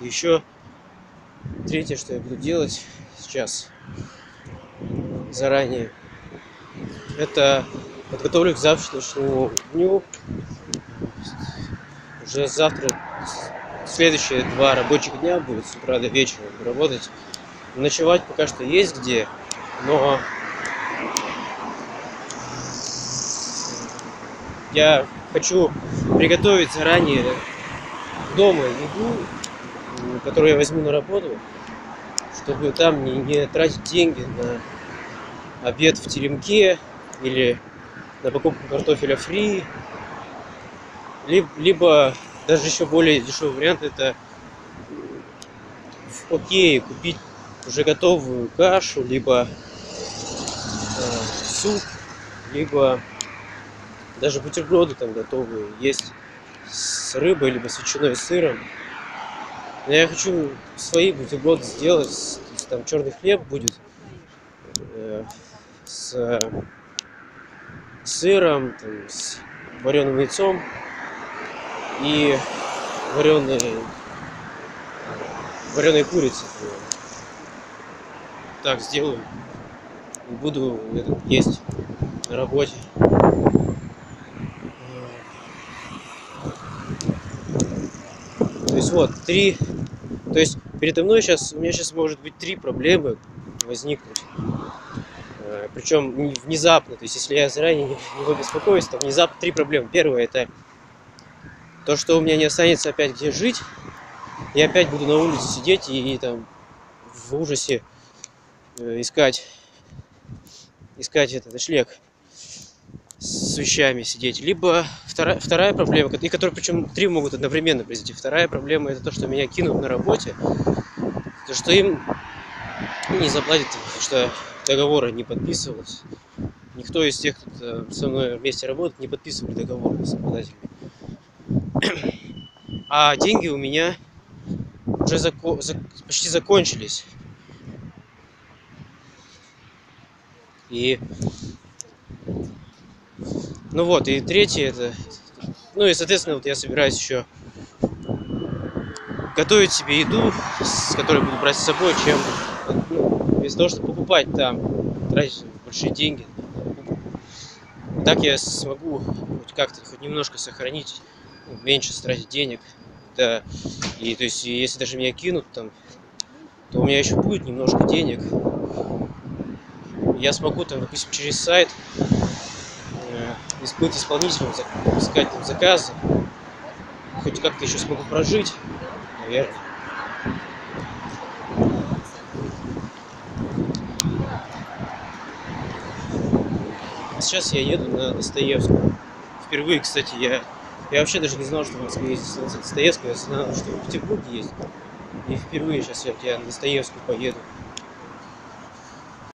Еще третье, что я буду делать сейчас заранее, это подготовлю к завтрашнему дню. Уже завтра следующие два рабочих дня будет с утра до вечера работать. Ночевать пока что есть где, но я хочу приготовить заранее дома еду, которую я возьму на работу, чтобы там не, не тратить деньги на обед в теремке или на покупку картофеля фри, либо, либо даже еще более дешевый вариант это в окее купить уже готовую кашу, либо э, суп, либо даже бутерброды там готовые есть с рыбой, либо с ветчиной и сыром. Но я хочу свои бутерброды сделать, там черный хлеб будет э, с сыром, там, с вареным яйцом и вареной вареной курицей. Так сделаю. Буду это, есть на работе. То есть вот, три... То есть передо мной сейчас, у меня сейчас может быть три проблемы возникнуть. Э, Причем внезапно, то есть если я заранее не беспокоюсь, то внезапно три проблемы. Первое это то, что у меня не останется опять где жить. Я опять буду на улице сидеть и, и там в ужасе э, искать искать этот ночлег с вещами сидеть. Либо вторая, вторая проблема, и которая причем три могут одновременно произойти. Вторая проблема это то, что меня кинут на работе, то что им не заплатят, потому что договора не подписывалось. Никто из тех, кто со мной вместе работает, не подписывали договор с работодателями. А деньги у меня уже зако- за- почти закончились. И ну вот, и третье это... Ну и, соответственно, вот я собираюсь еще готовить себе еду, с которой буду брать с собой, чем ну, вместо того, чтобы покупать там, тратить большие деньги. Так я смогу хоть как-то, хоть немножко сохранить, ну, меньше тратить денег. Да. И то есть, если даже меня кинут там, то у меня еще будет немножко денег. Я смогу там, допустим, через сайт быть исполнителем, искать там заказы. Хоть как-то еще смогу прожить, наверное. Сейчас я еду на Достоевскую. Впервые, кстати, я, я вообще даже не знал, что в Москве есть Достоевская, я знал, что в Петербурге есть. И впервые сейчас я, я на Достоевскую поеду.